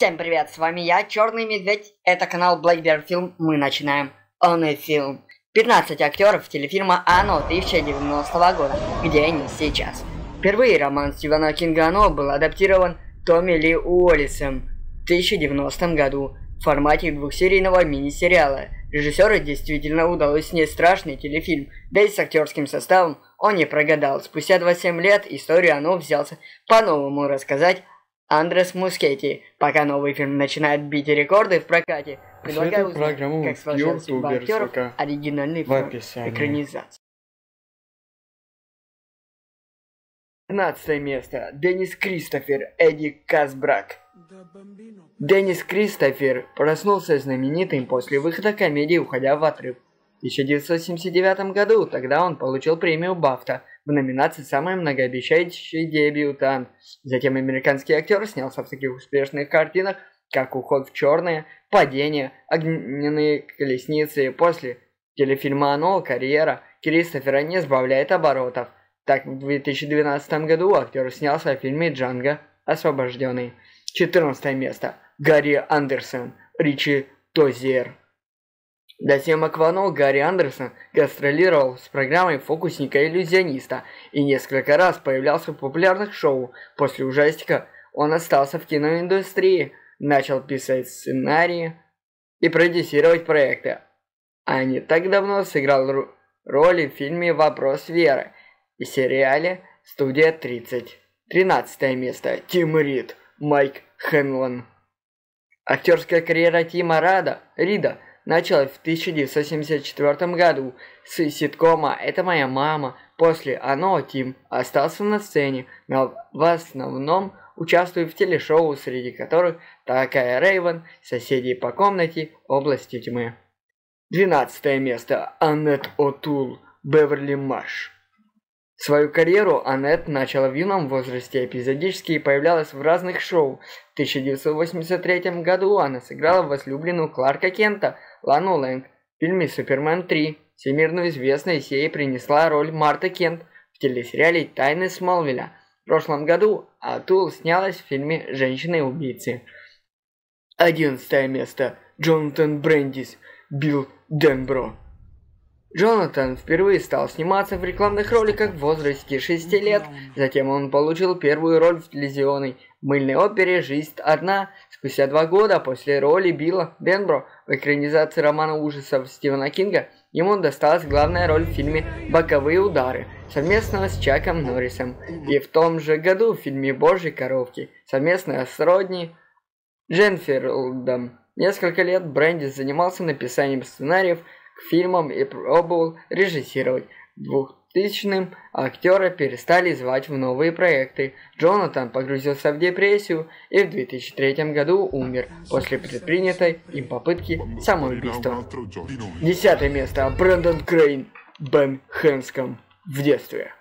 Всем привет, с вами я, Черный Медведь. Это канал Black Bear Film. Мы начинаем Он и фильм. 15 актеров телефильма «Оно» 1090 года. Где они сейчас? Впервые роман Стивена Кинга «Оно» был адаптирован Томми Ли Уоллисом в 1090 году в формате двухсерийного мини-сериала. Режиссеру действительно удалось снять страшный телефильм, да и с актерским составом он не прогадал. Спустя 27 лет историю «Оно» взялся по-новому рассказать Андрес Мускетти. Пока новый фильм начинает бить рекорды в прокате, предлагаю узнать, программу как сложилась судьба актеров фильм описании. экранизации. 15 место. Деннис Кристофер, Эдди Касбрак. Деннис Кристофер проснулся знаменитым после выхода комедии «Уходя в отрыв». В 1979 году тогда он получил премию Бафта в номинации «Самый многообещающий дебютант». Затем американский актер снялся в таких успешных картинах, как «Уход в черное», «Падение», «Огненные колесницы». После телефильма «Оно» карьера Кристофера не сбавляет оборотов. Так, в 2012 году актер снялся в фильме «Джанго. Освобожденный». 14 место. Гарри Андерсон, Ричи Тозер. До съемок в «Оно» Гарри Андерсон гастролировал с программой фокусника-иллюзиониста и несколько раз появлялся в популярных шоу. После ужастика он остался в киноиндустрии, начал писать сценарии и продюсировать проекты. А не так давно сыграл роли в фильме «Вопрос веры» и сериале «Студия 30». 13 место. Тим Рид, Майк Хенлон. Актерская карьера Тима Рада, Рида началась в 1974 году с ситкома «Это моя мама». После «Оно» Тим остался на сцене, но в основном участвует в телешоу, среди которых «Такая Рейвен», «Соседи по комнате», «Области тьмы». 12 место. Аннет О'Тул, Беверли Маш. Свою карьеру Аннет начала в юном возрасте, эпизодически появлялась в разных шоу. В 1983 году она сыграла возлюбленную Кларка Кента, Лану Лэнг, в фильме «Супермен 3». Всемирно известной сей принесла роль Марта Кент в телесериале «Тайны Смолвиля». В прошлом году Атул снялась в фильме «Женщины-убийцы». 11 место. Джонатан Брендис, Билл Денбро. Джонатан впервые стал сниматься в рекламных роликах в возрасте 6 лет. Затем он получил первую роль в телевизионной мыльной опере «Жизнь одна». Спустя два года после роли Билла Денбро в экранизации романа ужасов Стивена Кинга ему досталась главная роль в фильме «Боковые удары» совместно с Чаком Норрисом. И в том же году в фильме «Божьи коровки» совместно с Родни Дженфилдом. Несколько лет Брэндис занимался написанием сценариев к фильмам и пробовал режиссировать. В 2000-м актера перестали звать в новые проекты. Джонатан погрузился в депрессию и в 2003 году умер после предпринятой им попытки самоубийства. Десятое место. Брэндон Крейн. Бен Хэнском. В детстве.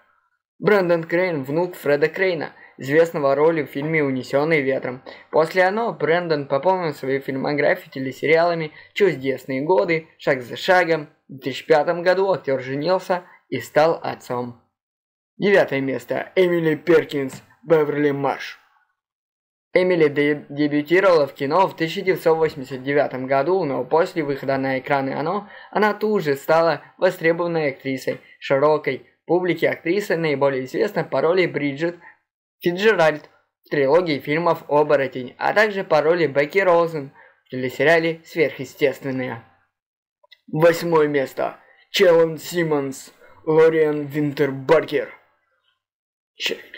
Брэндон Крейн – внук Фреда Крейна, известного роли в фильме «Унесенный ветром». После «Оно» Брэндон пополнил свою фильмографию телесериалами «Чудесные годы», «Шаг за шагом». В 2005 году актер женился и стал отцом. Девятое место. Эмили Перкинс. Беверли Маш. Эмили де- дебютировала в кино в 1989 году, но после выхода на экраны «Оно» она тут же стала востребованной актрисой, широкой публике актриса наиболее известна по роли Бриджит Фиджеральд в трилогии фильмов «Оборотень», а также по роли Бекки Роузен в телесериале «Сверхъестественное». Восьмое место. Челлен Симмонс, Лориан Винтербаркер.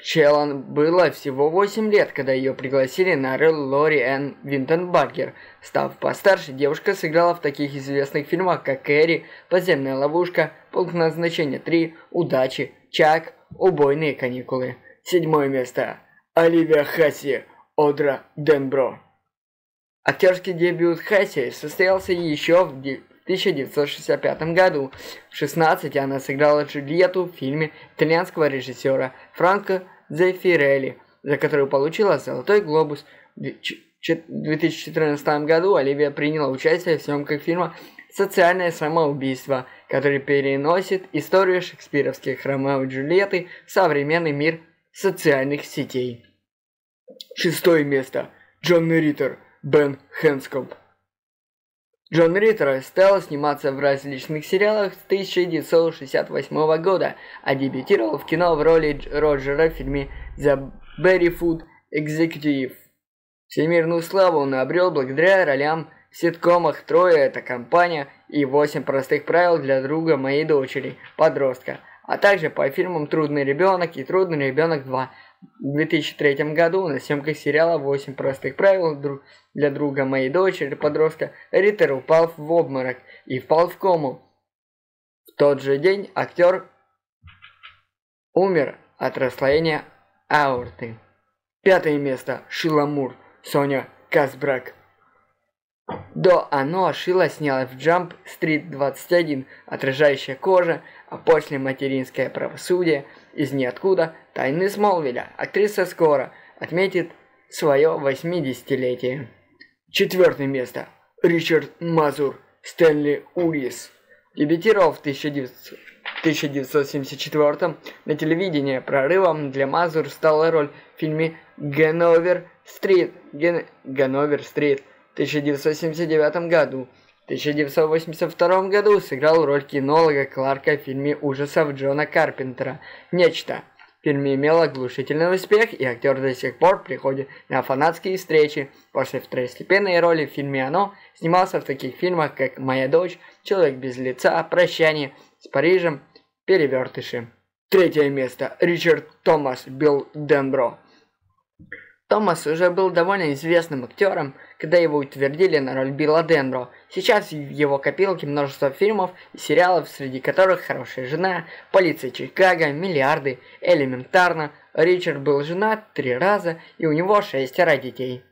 Челлен было всего 8 лет, когда ее пригласили на роль Лори Энн Винтенбаргер. Став постарше, девушка сыграла в таких известных фильмах, как «Кэрри», «Подземная ловушка», «Пункт назначения 3», «Удачи», «Чак», «Убойные каникулы». Седьмое место. Оливия Хасси, Одра Денбро. Актерский дебют Хасси состоялся еще в де- 1965 году. В 16 она сыграла Джульетту в фильме итальянского режиссера Франко Зефирелли, за которую получила «Золотой глобус». В 2014 году Оливия приняла участие в съемках фильма «Социальное самоубийство», который переносит историю шекспировских Ромео и Джульетты в современный мир социальных сетей. Шестое место. Джон Риттер. Бен Хэнскоп. Джон Риттер стал сниматься в различных сериалах с 1968 года, а дебютировал в кино в роли Роджера в фильме «The Berryfoot Executive». Всемирную славу он обрел благодаря ролям в ситкомах «Трое» — это компания и «Восемь простых правил для друга моей дочери, подростка», а также по фильмам «Трудный ребенок» и «Трудный ребенок 2». В 2003 году на съемках сериала «Восемь простых правил для друга моей дочери, подростка» Риттер упал в обморок и впал в кому. В тот же день актер умер от расслоения аорты. Пятое место. Шиламур. Соня Казбрак. До оно Шила сняла в Jump Street 21, отражающая кожа, а после материнское правосудие из ниоткуда Тайны Смолвиля. Актриса скоро отметит свое 80-летие. Четвертое место. Ричард Мазур. Стэнли Урис. Дебютировал в 1900 1974 на телевидении прорывом для Мазур стала роль в фильме «Ганновер Стрит». Ген... «Ганновер Стрит» 1979 году. В 1982 году сыграл роль кинолога Кларка в фильме ужасов Джона Карпентера «Нечто». Фильм имел оглушительный успех, и актер до сих пор приходит на фанатские встречи. После второстепенной роли в фильме «Оно» снимался в таких фильмах, как «Моя дочь», «Человек без лица», «Прощание», «С Парижем», «Перевертыши». Третье место. Ричард Томас Билл Денбро. Томас уже был довольно известным актером, когда его утвердили на роль Билла Денбро. Сейчас в его копилке множество фильмов и сериалов, среди которых «Хорошая жена», «Полиция Чикаго», «Миллиарды», «Элементарно». Ричард был женат три раза, и у него шестеро детей.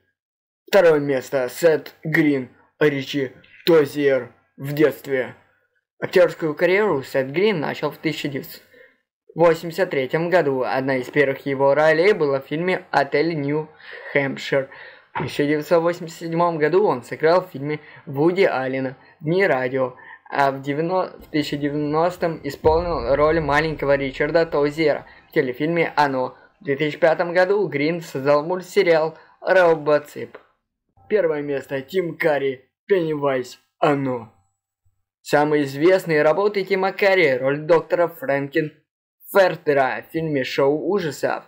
Второе место. Сет Грин. Ричи Тозиер. В детстве. Актерскую карьеру Сет Грин начал в 1900 в 1983 году одна из первых его ролей была в фильме «Отель Нью-Хэмпшир». В 1987 году он сыграл в фильме Вуди Аллена «Дни радио», а в, 90... в 1990 исполнил роль маленького Ричарда Тозера в телефильме «Оно». В 2005 году Грин создал мультсериал «Робоцип». Первое место Тим Карри, Пеннивайз, «Оно». Самые известные работы Тима Карри – роль доктора Фрэнкин Фертера в фильме «Шоу ужасов»,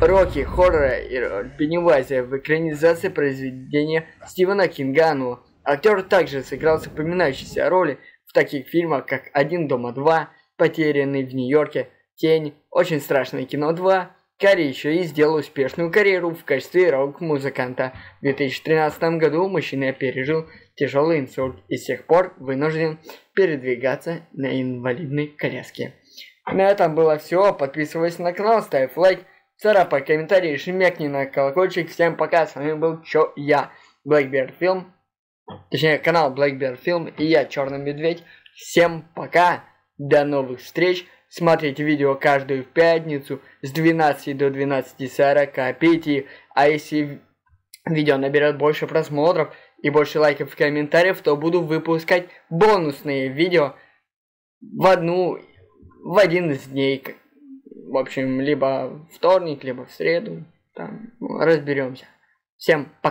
Рокки, хоррора и Пеннивайза в экранизации произведения Стивена Кинга «Ну». Актер также сыграл запоминающиеся роли в таких фильмах, как «Один дома 2», «Потерянный в Нью-Йорке», «Тень», «Очень страшное кино 2», Карри еще и сделал успешную карьеру в качестве рок-музыканта. В 2013 году мужчина пережил тяжелый инсульт и с тех пор вынужден передвигаться на инвалидной коляске. На этом было все. Подписывайся на канал, ставь лайк, царапай комментарий, шмякни на колокольчик. Всем пока, с вами был Чё я, Blackbeard Film. Точнее, канал Blackbeard Film и я, Черный Медведь. Всем пока, до новых встреч. Смотрите видео каждую пятницу с 12 до 12.45. А если видео наберет больше просмотров и больше лайков и комментариев, то буду выпускать бонусные видео в одну в один из дней. В общем, либо вторник, либо в среду. Там разберемся. Всем пока.